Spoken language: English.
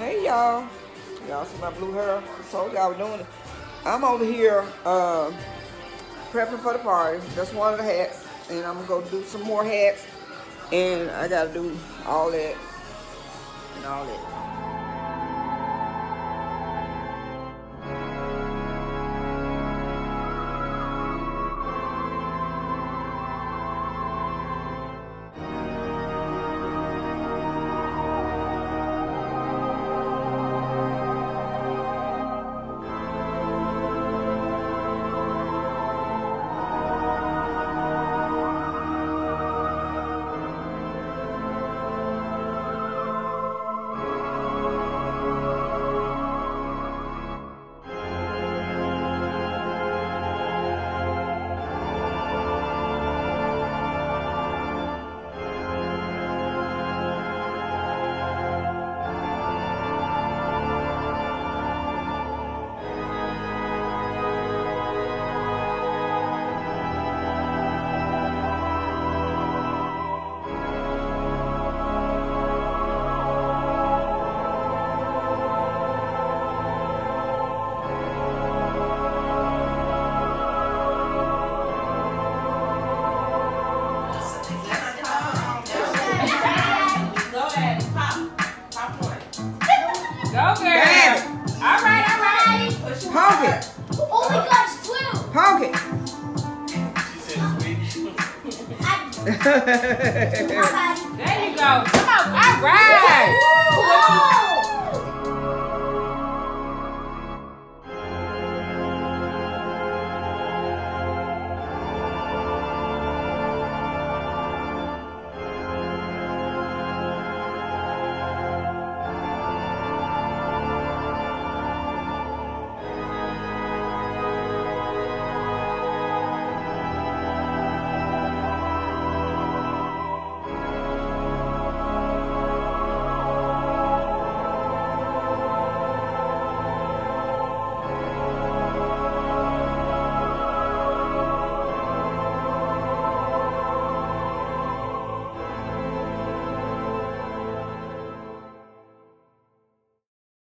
Hey y'all. Y'all see my blue hair? I told y'all I was doing it. I'm over here uh, prepping for the party. That's one of the hats. And I'm gonna go do some more hats. And I gotta do all that and all that. Go, girl. Damn All right, all right. Push it Honk hard. it. Oh my god, it's blue! Honk it. I, Hey alright. There you go. Come on. All right.